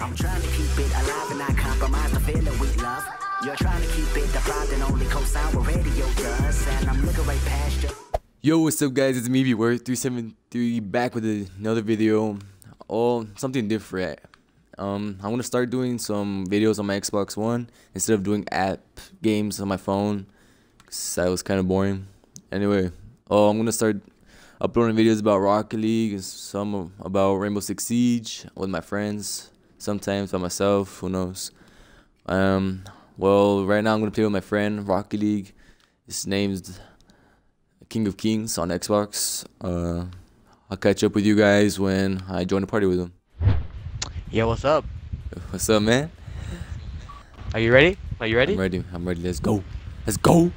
I'm trying to keep it alive and not compromise the feeling we love. You're trying to keep it deprived and only co-sign what radio does. And I'm looking right past you. Yo, what's up guys? It's me, Vword373 back with another video. Oh, something different. Um, I'm gonna start doing some videos on my Xbox One instead of doing app games on my phone. Cause that was kind of boring. Anyway, oh, I'm gonna start uploading videos about Rocket League and some about Rainbow Six Siege with my friends. Sometimes by myself. Who knows? Um, well, right now I'm gonna play with my friend Rocket League. His name's King of Kings on Xbox. Uh, I'll catch up with you guys when I join the party with him. Yeah, what's up? What's up, man? Are you ready? Are you ready? I'm ready. I'm ready. Let's go. Let's go.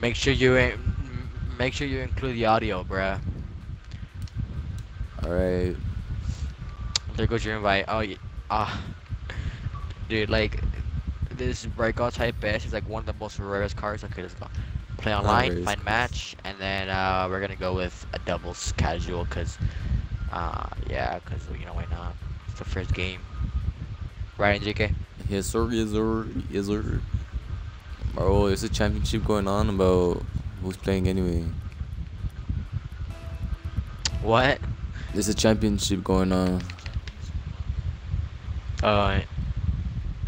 Make sure you make sure you include the audio, bruh. All right. There goes your invite. Oh, yeah. Ah, dude, like this breakout type bash is like one of the most rarest cards. Okay, let's go. Play online, find match, and then uh, we're gonna go with a doubles casual, cause, uh, yeah, cause you know why not? It's the first game. Right, JK? Yes, sir. Yes, sir. Yes, sir. Bro, there's a championship going on about who's playing anyway. What? There's a championship going on. Uh,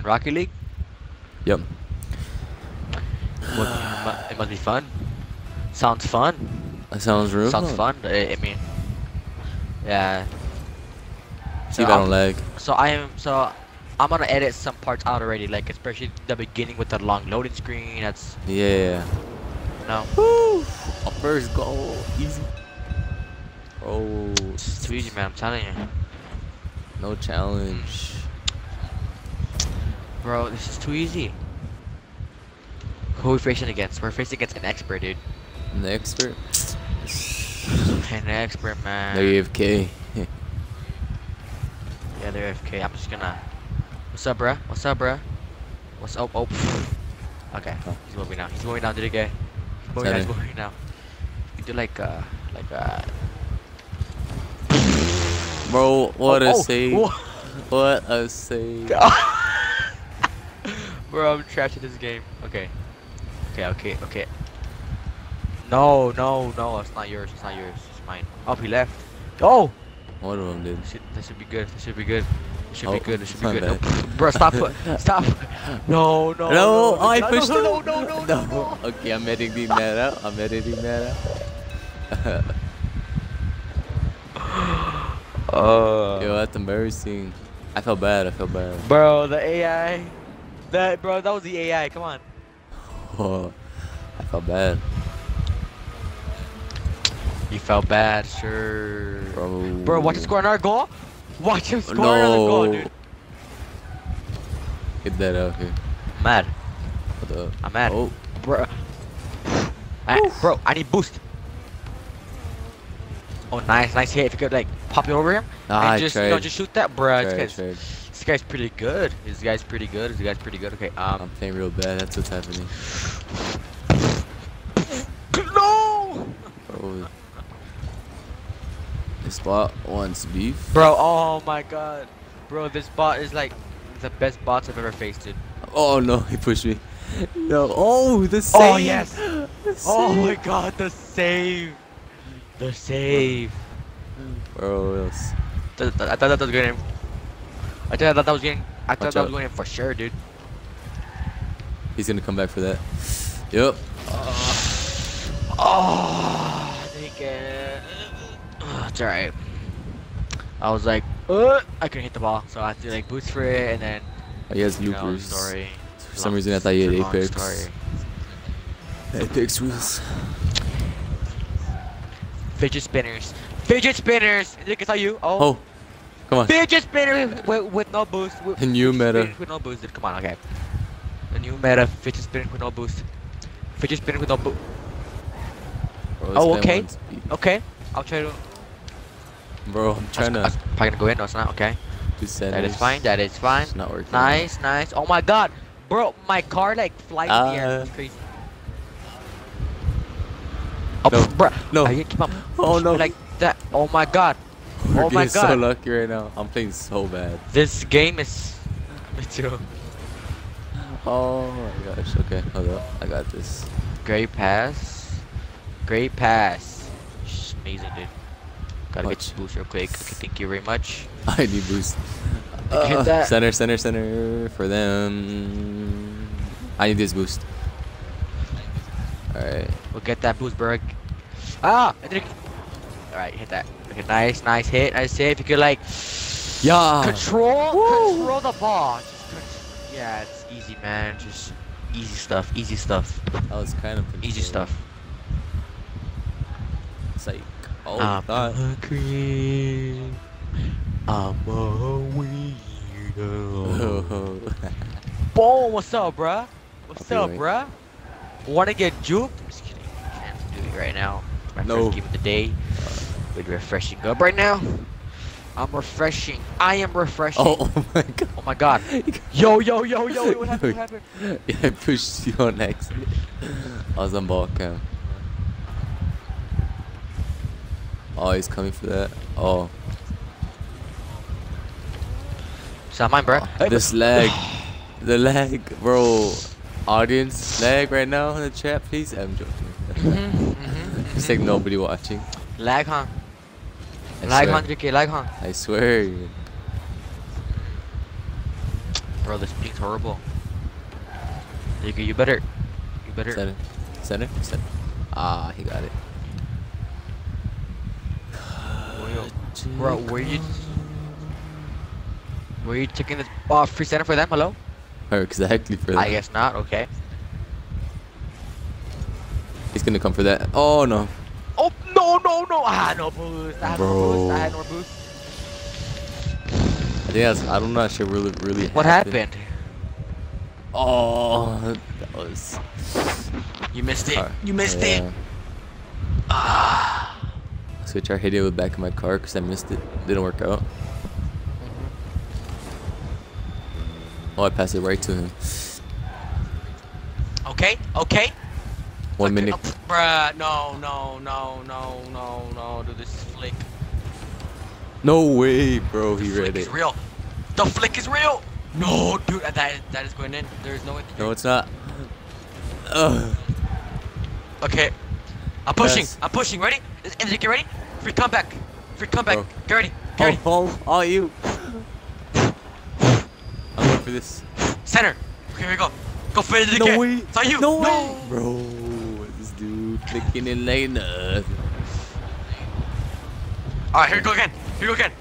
Rocket League? Yep. What, mu- it must be fun. Sounds fun. That sounds real. Sounds fun. I, I mean, yeah. See if So I I'm- don't lag. So I am so I'm gonna edit some parts out already, like especially the beginning with the long loading screen. That's Yeah. no, Woo! A first goal. Easy. Oh, it's too easy, man. I'm telling you, No challenge. Bro. This is too easy. Who are we facing against? We're facing against an expert, dude. I'm expert. An expert, man. They're AFK. Yeah, they're FK. I'm just gonna. What's up, bruh? What's up, bruh? What's up? Oh, okay. Oh. He's moving now. He's moving now, did it gay? He's moving now. He's moving now. You do like uh, like uh. Bro, what oh, a oh, save. What a save. Bro, I'm trash at this game. Okay. Okay, okay, okay. No, no, no, it's not yours. It's not yours. It's mine. Oh, he left. Oh! One of them did. That should, that should be good. That should be good. It should Oh, be good. It should be good. No, bro, stop. Stop. No, no. No, no, oh, I no, pushed no, him. no, no, no, no, no. Okay, I'm editing that out. I'm editing that out. Uh, Yo, that's embarrassing. I felt bad. I felt bad. bro, the AI. That, bro, that was the AI. Come on. Oh, I felt bad, You felt bad, sure. bro. Bro, watch him score another goal. Watch him score another goal, dude. Get that out here. I'm mad. What the? I'm mad. Oh, Bro. I, bro, I need boost. Oh, nice, nice hit. If you could like pop it over him Ah, I and just you know just shoot that, bro. Tried, This, guy's, tried. This guy's pretty good. This guy's pretty good. This guy's pretty good. Okay, um. I'm playing real bad. That's what's happening. No, Bro. This bot wants beef. bro. Oh my god, bro. This bot is like the best bots I've ever faced, dude. Oh no, he pushed me. No. Oh, the save. Oh, yes. The Oh save. my god, the save. The save. Bro, else. I thought that was going in. I thought that was getting. I thought Watch that was out. going in for sure, dude. He's gonna come back for that. Yep. Oh, I think uh, uh, it's alright. I was like, uh, I couldn't hit the ball, so I had to like boost for it, and then Oh, he has know, story. For some reason, I thought he had it's a long Apex. story. Apex wheels. Fidget spinners, fidget spinners. Look, it's all you. Oh, Oh, come on. fidget spinners with, with no boost. With, The new meta. With no boost. Come on, okay. The new meta, fidget spinner with no boost. Fidget spinner with no boost. Oh, okay. Okay, I'll try to. Bro, I'm trying to probably gonna go in. No, it's not. Okay. That is fine. That is fine. It's not working. Nice, nice. Oh my god. Bro, my car like flies in the air. Ah. It's crazy. Oh, No. bro. No. I can't keep up. Oh, no. Like that. Oh my god. We're Oh my getting so lucky right now. I'm playing so bad. This game is. Me too. Oh my gosh. Okay, hold up. I got this. Great pass. Great pass. Amazing, dude. Gotta get boost real quick. Okay, thank you very much. I need boost. Hit Uh, that. Center, center, center for them. I need this boost. Alright. We'll get that boost, Berg. Ah! I did it. Alright, hit that. Okay, nice, nice hit. Nice hit. If you could, like, Yeah. control, control the ball. Just con- yeah, it's easy, man. Just easy stuff. Easy stuff. That was kind of Easy stuff. It's like, oh, I'm thought. a creep. I'm a weirdo. Boom! What's up, bruh? What's up, be bruh? Wanna get juked? I'm just kidding. Can't do it right now. My No. first game of the day. Uh, Refreshing up right now. I'm refreshing. I am refreshing. oh, oh my god. Oh my god. Yo, yo, yo, yo, what happened? What happened? yeah, I pushed you on accident. I was on ball cam. Oh, he's coming for that. Oh, It's not mine, bro. oh, this lag. The lag, bro. Audience lag right now in the chat, please. I'm joking. Mm-hmm, It's like nobody watching. Lag, huh? I Lag, swear. 100k, lag, huh? I swear. Bro, this ping's horrible. You, you better. You better. Center. Center? Center. Ah, he got it. Bro, were you. Were you taking this uh, free center for them? Hello? Or exactly for that. I guess not. Okay. He's gonna come for that. Oh no. No no! I had no boost. I had no boost. I had no boost. I think that's. I'm not sure really, really. What happened? Oh, that was. You missed it. You missed Yeah. it. Ah. Switch our hit with back in my car because I missed it. Didn't work out. Oh, I passed it right to him. Okay. Okay. One Okay, minute. Bruh, no, no, no, no, no, no, dude, this is flick. No way, bro. He flick read is it. real. The flick is real. No, dude, that that is going in. There's no way. No, it's not. Ugh. Okay. I'm pushing. Yes. I'm pushing. Ready? Is get ready? Free comeback. Free comeback. Bro. Get ready. Get ready. Oh, oh, oh, you. I'm going for this. Center. Okay, here we go. Go for Enrique. No way. It's on you. No way. Bro, this dude flicking it like nothing. Alright, here we go again. Here we go again.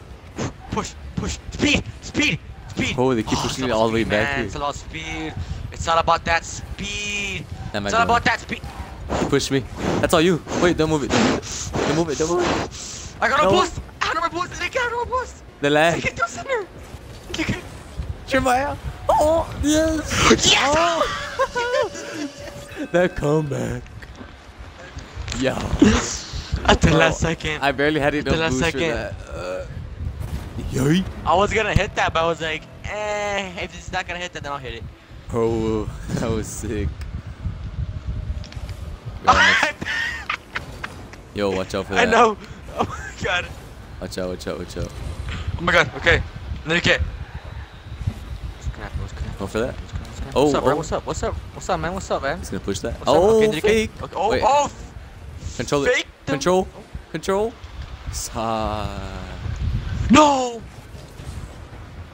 Push, push. Speed, speed, speed. Oh, they keep oh, it's pushing all it all the way back man. here. It's all about speed. It's all about that speed. That It's all be about that speed. Push me. That's all you. Wait, don't move it. Don't move it. Don't move it. I got no No. boost. I got no boost. I got no boost. The lag. Enrique, do center. Jeremiah. Oh, yes. Yes! Oh. That comeback. Yeah. At the Bro, last second. I barely had At the enough last boost for second. that. Uh, yoy. I was gonna hit that, but I was like, eh, if it's not gonna hit that, then I'll hit it. Bro, that was sick. Yo, watch- out for that. I know. Oh my god. Watch out, watch out, watch out. Oh my god. Okay. Enrique. What's gonna happen? What's gonna happen? Go for that. What's gonna- what's gonna- Oh, what's up, bro? oh. What's up? What's up? What's up, man? What's up, man? He's gonna push that. What's up? oh, Okay, fake. Okay. Oh, Wait. oh. Control it. fake them. Control. Control. Side. No.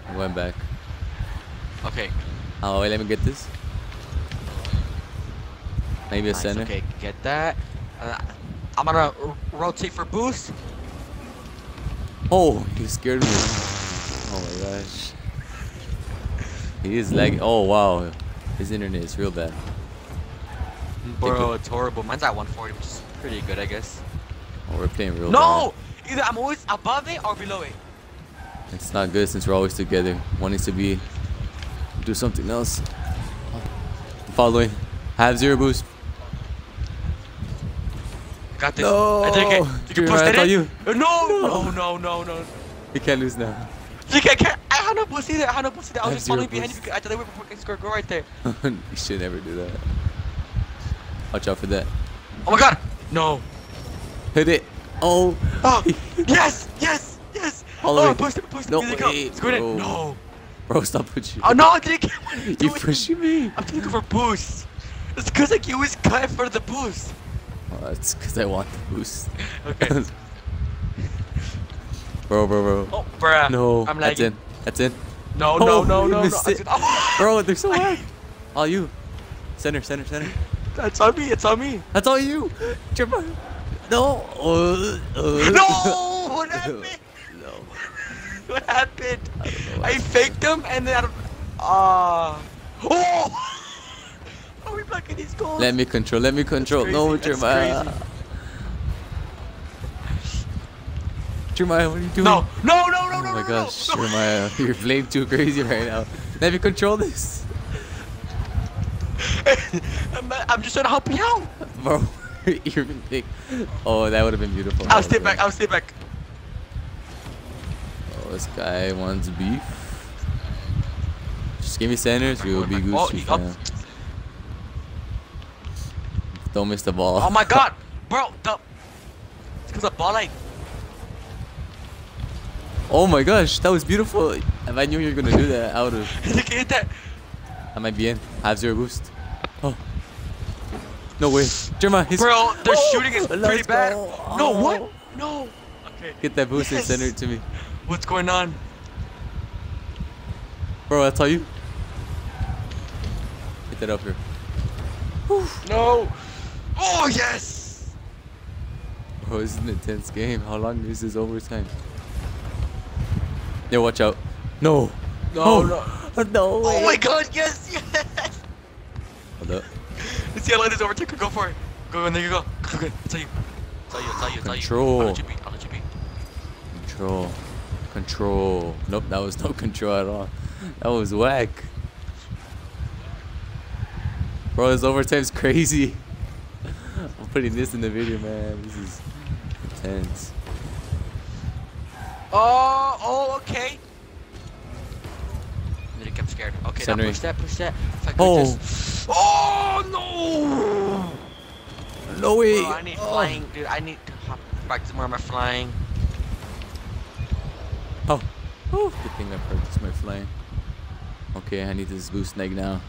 I went back. Okay. Oh, wait, let me get this. Maybe a Nice, center. Okay, get that. Uh, I'm gonna rotate for boost. Oh, you scared me. Oh my gosh. He is lagging. Oh wow, his internet is real bad. Bro, it's horrible. Mine's at 140, which is pretty good, I guess. Oh, we're playing real No! Either I'm always above it or below it. It's not good since we're always together. One needs to be do something else. I'm following. I have zero boost. Got this. No! I think it. You can push I that in. you- Uh, No! No, no, no, no. You can't lose now. You can't, can't. I had no boost either. I had no boost either. I I was have just following zero behind you I thought they were before I could score a goal right there. you should never do that. Watch out for that. Oh my god! No. Hit it. Oh. Oh! yes! Yes! Yes! All Oh, push it, push it. No they go. It's bro. No. Bro, stop pushing. Oh, no, I didn't get what you You doing? pushing me. I'm go for boost. It's because like you always cut for the boost. Oh, that's because I want the boost. Okay. bro, bro, bro. Oh, bruh. no, I'm that's lagging. in. That's in. No, Oh, no, no, no, no. it. oh, Bro, they're so hard. All you. Center, center, center. That's on me. It's on me. That's all you. Trevor. No. Uh, uh. No! What happened? No. What happened? I what I faked him and then. Ah. oh! Are we blocking these goals? Let me control. Let me control. No, Jeremiah. Jeremiah, what are you doing? No, no, no, no, No. Oh my no, gosh, no. Jeremiah, you're playing too crazy right now. Let me control this, I'm, I'm just trying to help you out. bro. you're big. Oh, that would have been beautiful. I'll stay back. I'll stay back. Oh, this guy wants beef. Just give me centers. We will be Oh, Gucci he Don't miss the ball. Oh my god, bro. The, it's because the ball like. Oh my gosh, that was beautiful. If I knew you were gonna do that, I would have. Look at that. I might be in. I have zero boost. Oh. No way. Jeremiah, he's. Bro, their Oh, shooting is let's pretty bad. go. No, Oh. what? No. Okay. Get that boost Yes. and send it to me. What's going on? Bro, that's all you. Get that up here. No. Oh yes. Bro, this is an intense game. How long is this overtime? Yeah, watch out. No. No, Oh. no. No way. Oh my god, yes, yes. Let's see how long this overtake. Go for it. Go, and there you go. Go. It's all you. It's you. It's you. It's you. Control. I'll let you be. I'll let you be. Control. Control. Nope, that was no control at all. That was whack. Bro, this overtime's crazy. I'm putting this in the video, man. This is intense. Oh, oh, okay. Then kept scared. Okay, now push that, push that. If I Oh. just- Oh no! No way. Bro, I need Oh. flying, dude. I need to hop back to more of my flying. Oh. Oh. Good thing I practiced my flying. Okay, I need this boost neg now.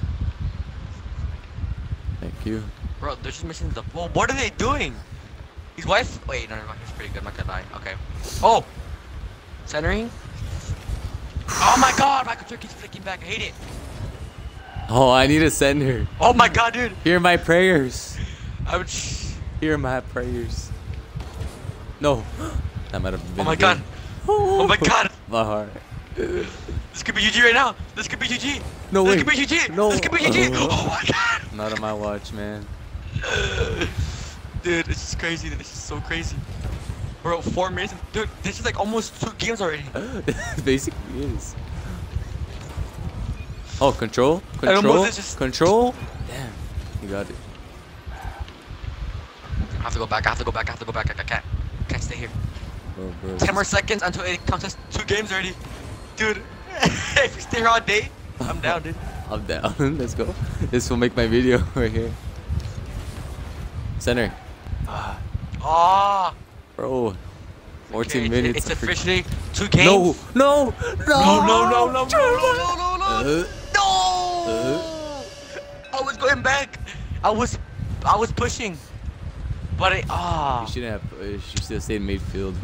Thank you. Bro, they're just missing the. Well, what are they doing? His wife. Wait, no, no, no, he's pretty good. I'm not gonna lie. Okay. Oh, centering. Oh my God, Michael Turk keeps flicking back. I hate it. Oh, I need a sender. Oh my God, dude. Hear my prayers. I would. Hear my prayers. No. That might have been Oh my. God. Oh my God. My heart. This could be GG right now. This could be GG. No This way. could be GG. No. This could be GG. Uh. Oh my God. Not on my watch, man. Dude, this is crazy. This is so crazy. Bro, four minutes. Dude, this is like almost two games already. Basically is. Oh, control? Control? Control? Damn. You got it. I have to go back. I have to go back. I have to go back. I can't. Can't stay here. Bro, bro. Ten more seconds until it counts as two games already. Dude, if you stay here all day, I'm down, dude. I'm down. Let's go. This will make my video right here. Center. Ah, Bro. 14 okay, minutes. It's officially two games. No, no, no, no, no, no, no, no, no, no, no. Uh, No! I was going back. I was, I was pushing, but I ah. You shouldn't have. Uh, you should have stayed in midfield.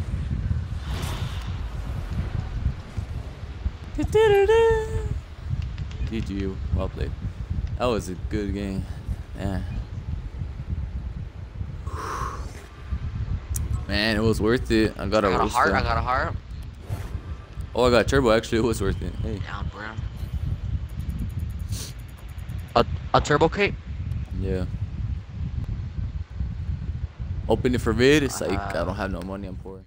GG, well played. That was a good game. Yeah. Man, it was worth it. I got a I got a roast heart. I got a heart. Oh, I got turbo. Actually, it was worth it. Hey. Down, bro. A turbo cape. Yeah. Open it for vid. It's like I Uh, don't have no money. I'm poor.